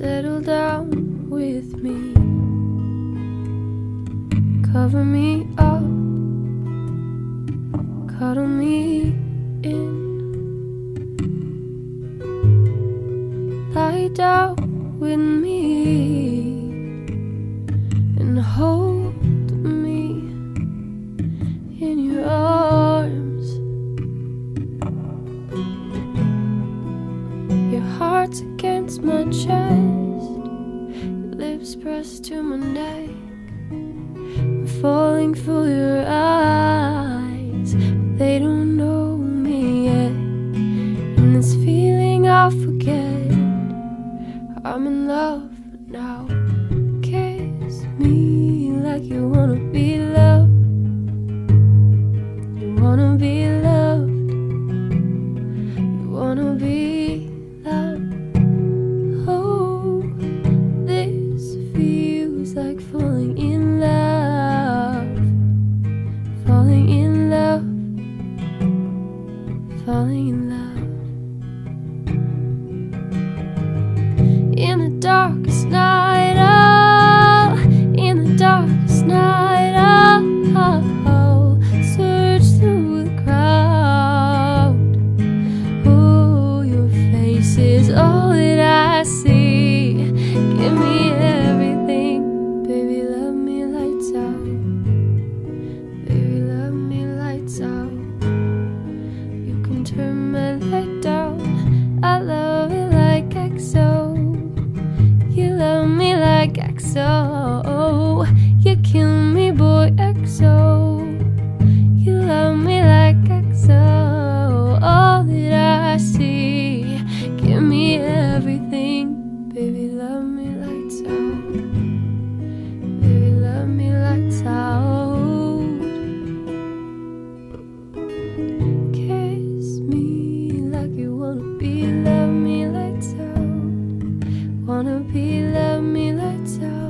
Settle down with me. Cover me up. Cuddle me in. Lie down with me. And hold me in your arms. Your heart's against my chest, pressed to my neck. I'm falling for your eyes, they don't know me yet. And this feeling I'll forget. I'm in love now. Kiss me like you wanna be loved. Falling in love. Falling in love. Falling in love. In the darkest XO. You kill me, boy, XO. You love me like XO. All that I see. Give me everything. Baby, love me lights out. Baby, love me lights out. Kiss me like you wanna be. Love me lights out. Wanna be, love me lights out.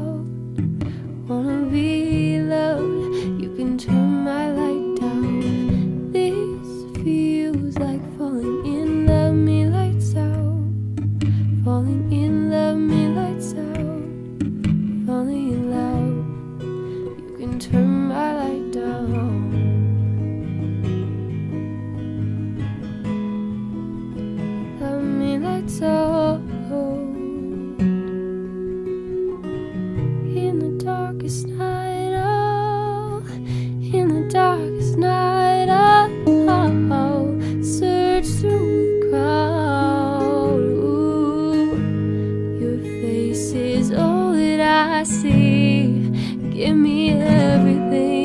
Falling in love. Me lights out. Falling in love. You can turn my light down. Love me lights out. In the darkest night, oh, in the darkest night, oh, oh, search through the crowd. I see. Give me everything.